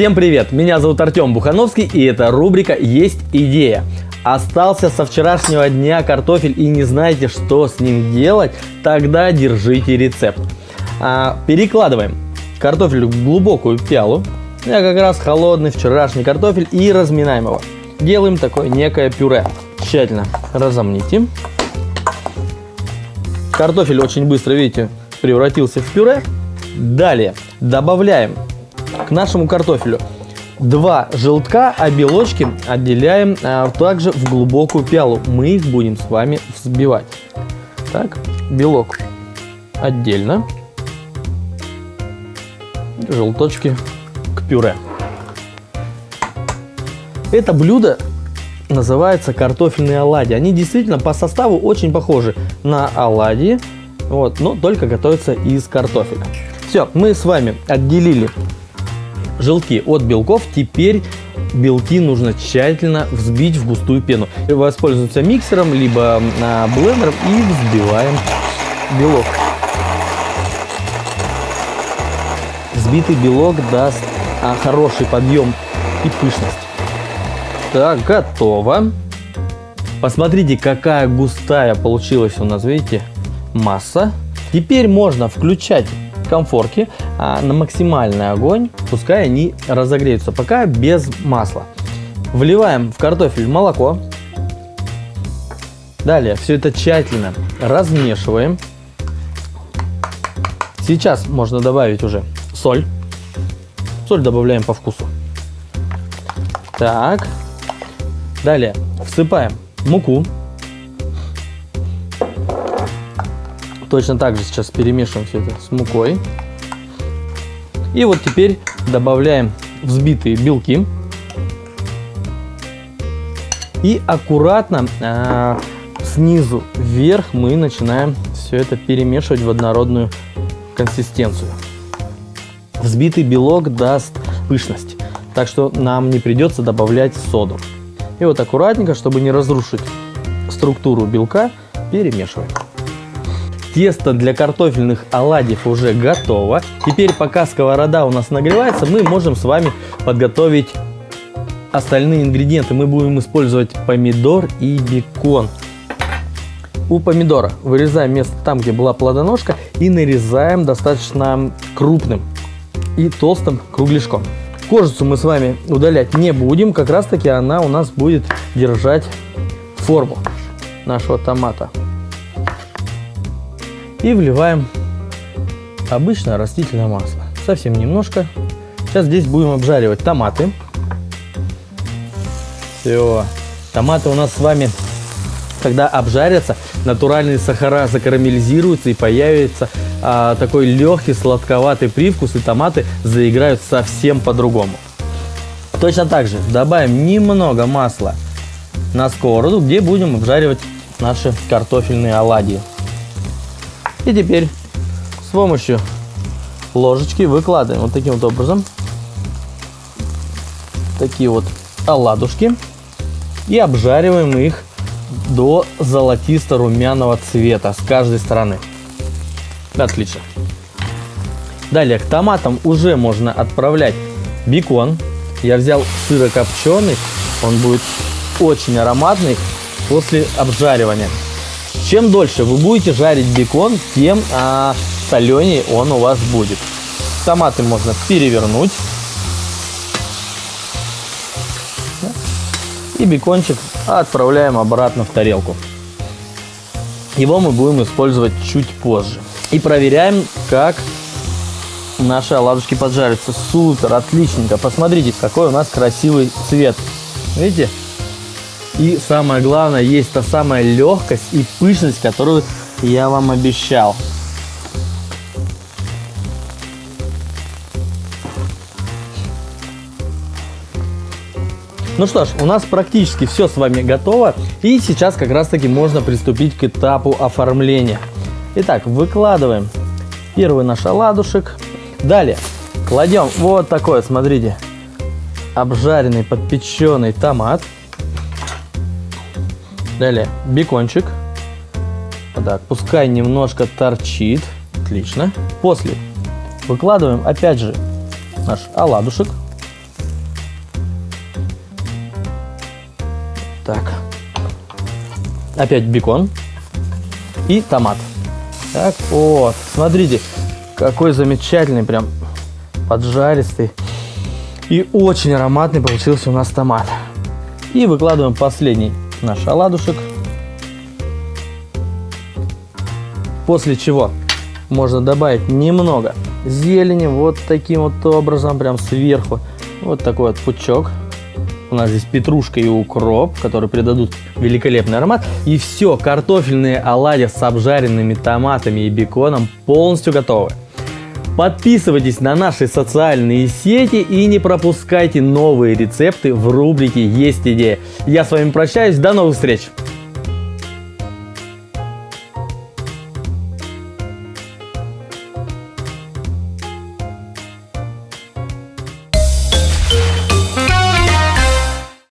Всем привет! Меня зовут Артем Бухановский и это рубрика «Есть идея». Остался со вчерашнего дня картофель и не знаете, что с ним делать? Тогда держите рецепт. А, перекладываем картофель в глубокую пиалу. Я как раз холодный вчерашний картофель и разминаем его. Делаем такое некое пюре. Тщательно разомните. Картофель очень быстро, видите, превратился в пюре. Далее добавляем к нашему картофелю два желтка, а белочки отделяем а, также в глубокую пиалу. Мы их будем с вами взбивать. Так, белок отдельно, желточки к пюре. Это блюдо называется картофельные оладьи. Они действительно по составу очень похожи на оладьи, вот, но только готовятся из картофеля. Все, мы с вами отделили желтки от белков. Теперь белки нужно тщательно взбить в густую пену. Воспользуемся миксером, либо а, блендером и взбиваем белок. Взбитый белок даст а, хороший подъем и пышность. Так, готово. Посмотрите, какая густая получилась у нас, видите, масса. Теперь можно включать комфорки а, на максимальный огонь, пускай они разогреются, пока без масла. Вливаем в картофель молоко. Далее все это тщательно размешиваем. Сейчас можно добавить уже соль. Соль добавляем по вкусу. Так. Далее всыпаем муку. Точно так же сейчас перемешиваем все это с мукой. И вот теперь добавляем взбитые белки. И аккуратно а, снизу вверх мы начинаем все это перемешивать в однородную консистенцию. Взбитый белок даст пышность, так что нам не придется добавлять соду. И вот аккуратненько, чтобы не разрушить структуру белка, перемешиваем. Тесто для картофельных оладьев уже готово. Теперь, пока сковорода у нас нагревается, мы можем с вами подготовить остальные ингредиенты. Мы будем использовать помидор и бекон. У помидора вырезаем место там, где была плодоножка и нарезаем достаточно крупным и толстым кругляшком. Кожицу мы с вами удалять не будем, как раз таки она у нас будет держать форму нашего томата и вливаем обычное растительное масло. Совсем немножко. Сейчас здесь будем обжаривать томаты. Все. Томаты у нас с вами, когда обжарятся, натуральные сахара закарамелизируются и появится а, такой легкий сладковатый привкус, и томаты заиграют совсем по-другому. Точно так же добавим немного масла на сковороду, где будем обжаривать наши картофельные оладьи. И теперь с помощью ложечки выкладываем вот таким вот образом такие вот оладушки и обжариваем их до золотисто-румяного цвета с каждой стороны. Отлично. Далее к томатам уже можно отправлять бекон. Я взял сырокопченый, он будет очень ароматный после обжаривания. Чем дольше вы будете жарить бекон, тем а, соленее он у вас будет. Томаты можно перевернуть. И бекончик отправляем обратно в тарелку. Его мы будем использовать чуть позже. И проверяем, как наши оладушки поджарятся. Супер, отличненько. Посмотрите, какой у нас красивый цвет. Видите? И самое главное, есть та самая легкость и пышность, которую я вам обещал. Ну что ж, у нас практически все с вами готово. И сейчас как раз таки можно приступить к этапу оформления. Итак, выкладываем первый наш оладушек. Далее кладем вот такой, смотрите, обжаренный, подпеченный томат. Далее бекончик. Так, пускай немножко торчит. Отлично. После выкладываем опять же наш оладушек. Так. Опять бекон. И томат. Так, вот. Смотрите, какой замечательный прям поджаристый и очень ароматный получился у нас томат. И выкладываем последний наш оладушек. После чего можно добавить немного зелени вот таким вот образом, прям сверху. Вот такой вот пучок. У нас здесь петрушка и укроп, которые придадут великолепный аромат. И все, картофельные оладьи с обжаренными томатами и беконом полностью готовы. Подписывайтесь на наши социальные сети и не пропускайте новые рецепты в рубрике «Есть идея». Я с вами прощаюсь, до новых встреч!